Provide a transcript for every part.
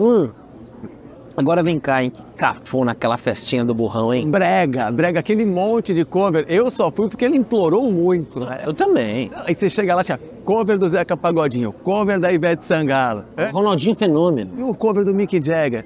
Hum. Agora vem cá, hein? Cafona aquela festinha do burrão, hein? Brega, brega, aquele monte de cover. Eu só fui porque ele implorou muito. né? Eu também. Aí você chega lá, tinha cover do Zeca Pagodinho, cover da Ivete Sangalo. é? Ronaldinho Fenômeno. E o cover do Mick Jagger.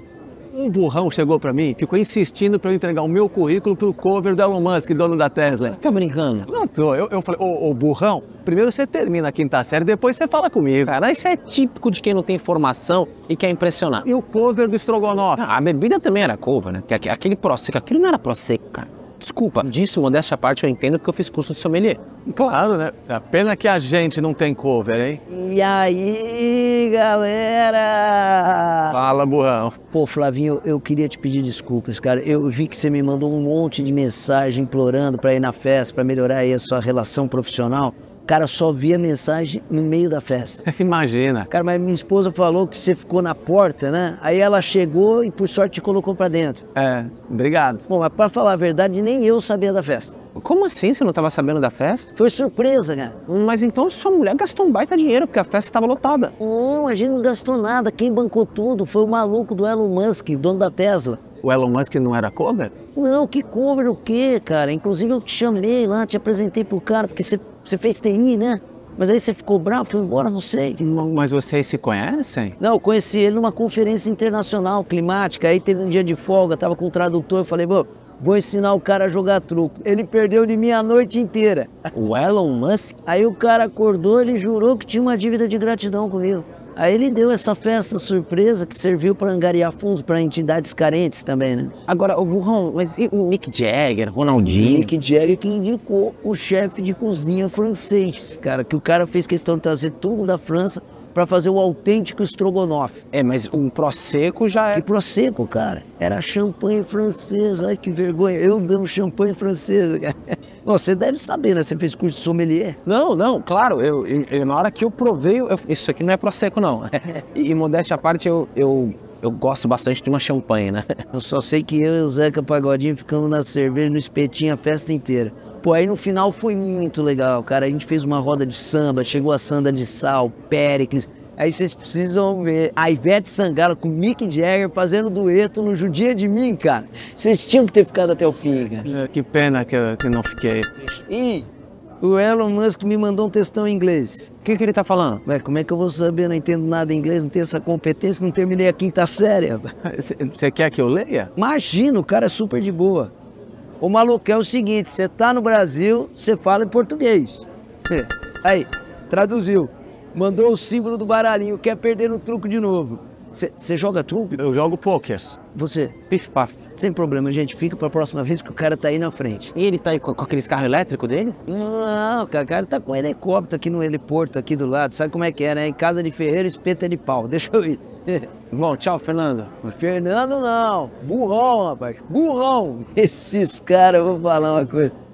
Um burrão chegou pra mim, ficou insistindo pra eu entregar o meu currículo pro cover do Elon Musk, dono da Tesla. Tá brincando? Não tô. Eu, eu falei, ô, ô burrão, primeiro você termina a quinta série, depois você fala comigo. Cara, isso é típico de quem não tem formação e quer impressionar. E o cover do Strogonoff? Ah, a bebida também era cover, né? Aquele prosecco, aquele não era prosecco, cara. Desculpa, disso, modéstia à parte, eu entendo porque eu fiz curso de sommelier. Claro, né? A pena que a gente não tem cover, hein? E aí, galera? Fala, burrão. Pô, Flavinho, eu queria te pedir desculpas, cara. Eu vi que você me mandou um monte de mensagem implorando pra ir na festa, pra melhorar aí a sua relação profissional. Cara, só vi a mensagem no meio da festa. Imagina. Cara, mas minha esposa falou que você ficou na porta, né? Aí ela chegou e por sorte te colocou pra dentro. É, obrigado. Bom, mas pra falar a verdade, nem eu sabia da festa. Como assim você não tava sabendo da festa? Foi surpresa, cara. Mas então sua mulher gastou um baita dinheiro, porque a festa estava lotada. Não, a gente não gastou nada. Quem bancou tudo foi o maluco do Elon Musk, dono da Tesla. O Elon Musk não era cover? Não, que cover o quê, cara? Inclusive eu te chamei lá, te apresentei pro cara, porque você, fez TI, né? Mas aí você ficou bravo, foi embora, não sei. Mas vocês se conhecem? Não, eu conheci ele numa conferência internacional climática, aí teve um dia de folga, tava com o tradutor, eu falei, pô, vou ensinar o cara a jogar truco. Ele perdeu de mim a noite inteira. O Elon Musk? Aí o cara acordou, ele jurou que tinha uma dívida de gratidão comigo. Aí ele deu essa festa surpresa que serviu para angariar fundos para entidades carentes também, né? Agora, o burrão, mas e o Mick Jagger, Ronaldinho? Mick Jagger que indicou o chefe de cozinha francês, cara, que o cara fez questão de trazer tudo da França para fazer o autêntico estrogonofe. É, mas o Prosecco já é... Que prosecco, cara. Era champanhe francesa. Ai, que vergonha. Eu dando champanhe francesa. Bom, você deve saber, né? Você fez curso de sommelier. Não, não, claro. Eu, eu- eu- na hora que eu provei, eu- isso aqui não é Prosecco, não. E, e modéstia à parte, eu, eu, eu gosto bastante de uma champanhe, né? Eu só sei que eu e o Zeca Pagodinho ficamos na cerveja, no espetinho a festa inteira. Pô, aí no final foi muito legal, cara. A gente fez uma roda de samba, chegou a Sandra de Sal, Péricles. Aí vocês precisam ver a Ivete Sangalo com o Mick Jagger fazendo dueto no Judia de Mim, cara. Vocês tinham que ter ficado até o fim, cara. É, Que pena que eu que não fiquei. E o Elon Musk me mandou um textão em inglês. O que, que ele tá falando? Ué, como é que eu vou saber? Não entendo nada em inglês, não tenho essa competência, não terminei a quinta série. Você quer que eu leia? Imagina, o cara é super de boa. O maluco é o seguinte, você tá no Brasil, você fala em português. É. Aí, traduziu. Mandou o símbolo do baralhinho, quer perder no truco de novo. Você joga truco? Eu jogo poker. Você? Pif paf. Sem problema, gente. Fica pra próxima vez que o cara tá aí na frente. E ele tá aí com, com aqueles carros elétricos dele? Não, cara, o cara tá com um helicóptero aqui no heliporto aqui do lado. Sabe como é que é, né? Em casa de ferreiro, espeta de pau. Deixa eu ir. Bom, tchau, Fernando. Fernando não. Burrão, rapaz. Burrão. Esses caras, eu vou falar uma coisa.